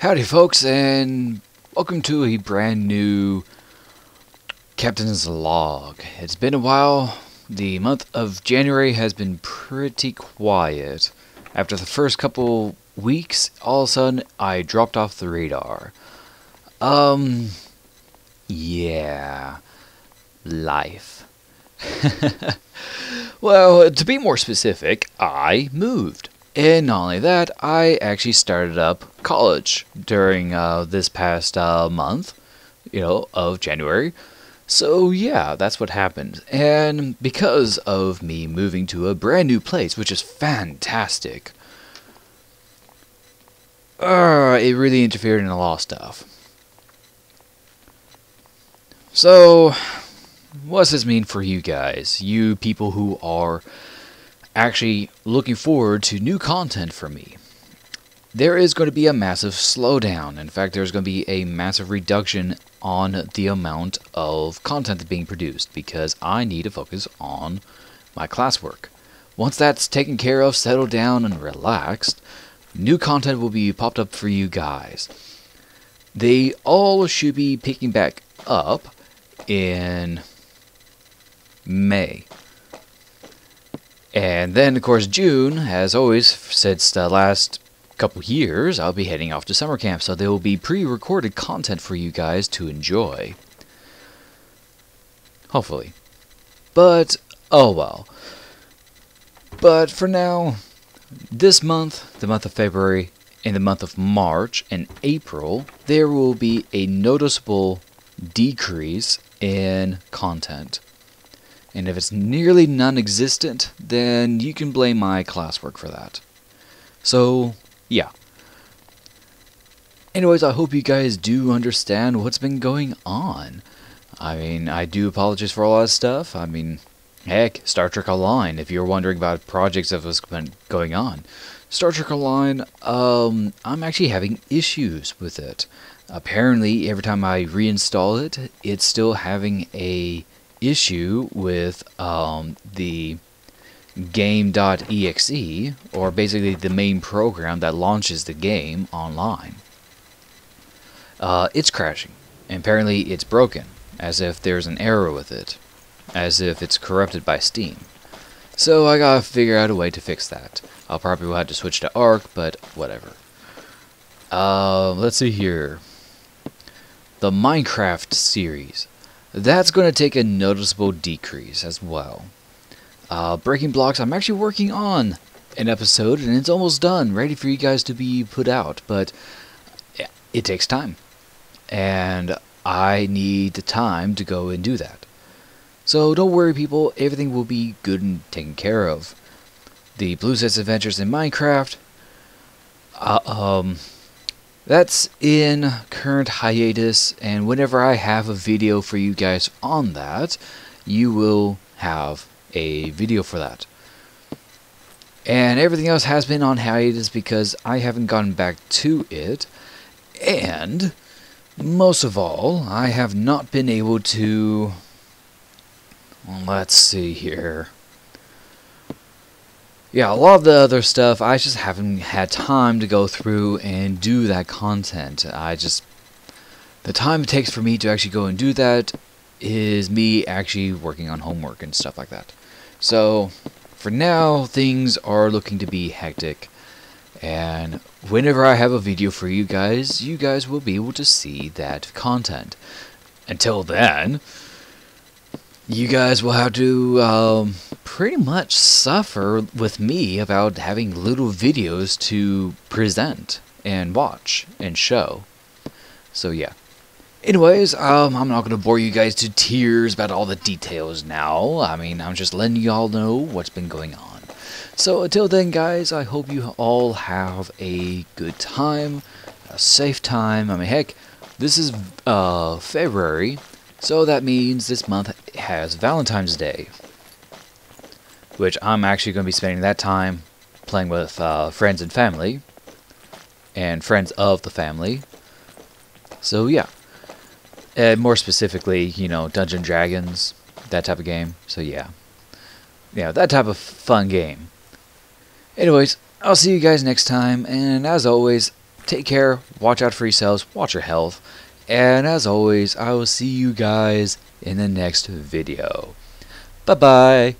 Howdy, folks, and welcome to a brand new Captain's Log. It's been a while. The month of January has been pretty quiet. After the first couple weeks, all of a sudden, I dropped off the radar. Um, yeah, life. well, to be more specific, I moved. And not only that, I actually started up college during uh, this past uh, month, you know, of January. So yeah, that's what happened. And because of me moving to a brand new place, which is fantastic, uh, it really interfered in a lot of stuff. So, what does this mean for you guys? You people who are actually looking forward to new content for me. There is going to be a massive slowdown. In fact, there's going to be a massive reduction on the amount of content that's being produced because I need to focus on my classwork. Once that's taken care of, settled down, and relaxed, new content will be popped up for you guys. They all should be picking back up in May. And then, of course, June, as always, since the last couple years, I'll be heading off to summer camp, so there will be pre recorded content for you guys to enjoy. Hopefully. But, oh well. But for now, this month, the month of February, in the month of March and April, there will be a noticeable decrease in content. And if it's nearly non existent, then you can blame my classwork for that. So, yeah. Anyways, I hope you guys do understand what's been going on. I mean, I do apologize for all that stuff. I mean, heck, Star Trek Online, if you're wondering about projects that was been going on. Star Trek Online, um, I'm actually having issues with it. Apparently, every time I reinstall it, it's still having a issue with um, the game.exe, or basically the main program that launches the game online. Uh, it's crashing. And apparently, it's broken, as if there's an error with it, as if it's corrupted by Steam. So I gotta figure out a way to fix that. I'll probably have to switch to Arc, but whatever. Uh, let's see here. The Minecraft series. That's going to take a noticeable decrease as well. Uh, Breaking Blocks, I'm actually working on an episode and it's almost done, ready for you guys to be put out, but it takes time. And I need the time to go and do that. So don't worry, people, everything will be good and taken care of. The Blueset's Adventures in Minecraft, uh, um, that's in current hiatus, and whenever I have a video for you guys on that, you will have a video for that. And everything else has been on hiatus because I haven't gotten back to it, and most of all, I have not been able to. Let's see here yeah, a lot of the other stuff, I just haven't had time to go through and do that content. I just. The time it takes for me to actually go and do that is me actually working on homework and stuff like that. So, for now, things are looking to be hectic. And whenever I have a video for you guys, you guys will be able to see that content. Until then, you guys will have to um, pretty much suffer with me about having little videos to present and watch and show. So yeah. Anyways, um, I'm not going to bore you guys to tears about all the details now. I mean, I'm just letting y'all know what's been going on. So until then, guys, I hope you all have a good time, a safe time. I mean, heck, this is uh, February. So that means this month has Valentine's Day, which I'm actually going to be spending that time playing with uh, friends and family, and friends of the family. So yeah, and more specifically, you know, Dungeon Dragons, that type of game. So yeah, yeah, that type of fun game. Anyways, I'll see you guys next time, and as always, take care, watch out for yourselves, watch your health, and as always, I will see you guys in the next video. Bye bye.